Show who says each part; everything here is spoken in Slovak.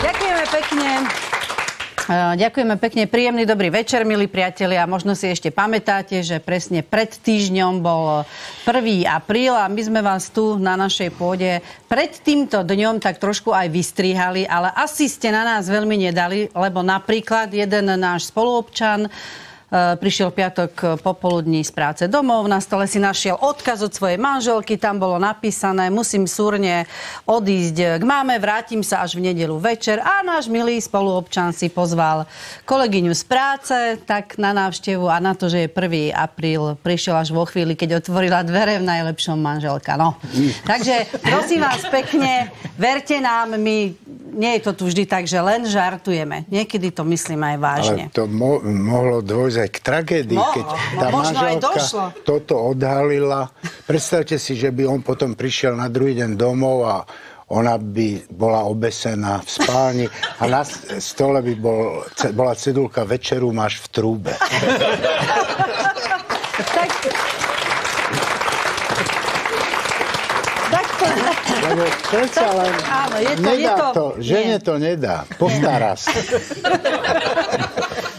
Speaker 1: Ďakujeme pekne. E, ďakujeme pekne, príjemný dobrý večer, milí priatelia. Možno si ešte pamätáte, že presne pred týždňom bol 1. apríl a my sme vás tu na našej pôde pred týmto dňom tak trošku aj vystrihali, ale asi ste na nás veľmi nedali, lebo napríklad jeden náš spoluobčan prišiel piatok popoludní z práce domov, na stole si našiel odkaz od svojej manželky, tam bolo napísané, musím súrne odísť k máme, vrátim sa až v nedelu večer a náš milý spoluobčan si pozval kolegyňu z práce, tak na návštevu a na to, že je 1. apríl, prišiel až vo chvíli, keď otvorila dvere v najlepšom manželka. No. Takže prosím vás pekne, verte nám, my nie je to tu vždy tak, že len žartujeme. Niekedy to myslím aj vážne.
Speaker 2: Ale to mo- mohlo dôjsť aj k tragédii,
Speaker 1: Mohlo.
Speaker 2: keď
Speaker 1: No,
Speaker 2: tá
Speaker 1: aj
Speaker 2: manželka toto odhalila. Predstavte si, že by on potom prišiel na druhý deň domov a ona by bola obesená v spálni a na stole by bol, bola cedulka večeru máš v trúbe.
Speaker 1: Tak... Tak.
Speaker 2: Lebo predsa len
Speaker 1: Áno, je to-
Speaker 2: nedá
Speaker 1: je to-
Speaker 2: to, žene
Speaker 1: nie.
Speaker 2: to nedá. Postará sa.